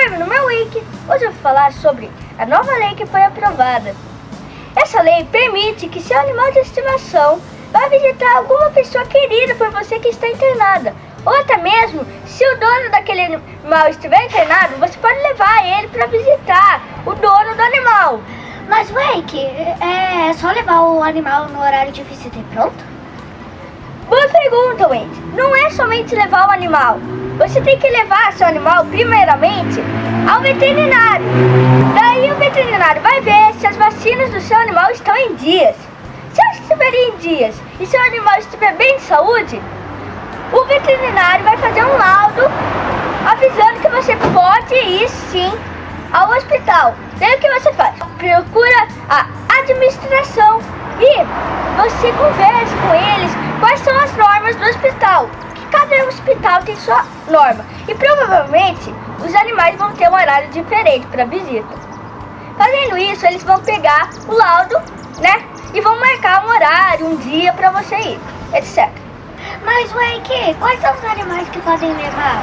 Week, hoje eu vou falar sobre a nova lei que foi aprovada. Essa lei permite que seu animal de estimação vá visitar alguma pessoa querida por você que está internada. Ou até mesmo, se o dono daquele animal estiver internado, você pode levar ele para visitar o dono do animal. Mas, Wake, é só levar o animal no horário de visita e pronto? Boa pergunta, Wendy. Não é somente levar o animal. Você tem que levar seu animal, primeiramente, ao veterinário. Daí o veterinário vai ver se as vacinas do seu animal estão em dias. Se elas estiverem em dias e seu animal estiver bem de saúde, o veterinário vai fazer um laudo avisando que você pode ir sim ao hospital. Daí o que você faz? Procura a administração e você conversa com eles quais são as normas do hospital. Que cada hospital tem sua norma. E provavelmente os animais vão ter um horário diferente para visita. Fazendo isso, eles vão pegar o laudo, né? E vão marcar um horário, um dia para você ir, etc. Mas, Wake, quais são os animais que podem levar?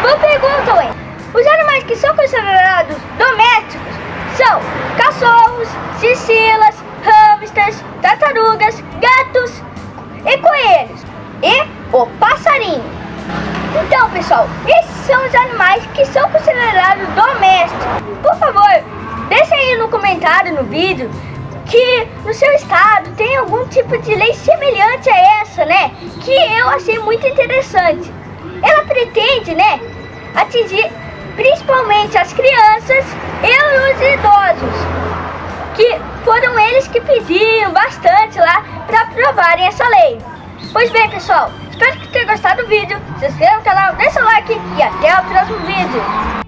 Boa pergunta, Wayne. Os animais que são considerados domésticos são cachorros, o passarinho. Então, pessoal, esses são os animais que são considerados domésticos. Por favor, deixe aí no comentário no vídeo que no seu estado tem algum tipo de lei semelhante a essa, né? Que eu achei muito interessante. Ela pretende, né, atingir principalmente as crianças e os idosos, que foram eles que pediam bastante lá para aprovarem essa lei. Pois bem, pessoal, espero que tenham gostado do vídeo. Se inscreva no canal, deixa o like e até o próximo vídeo.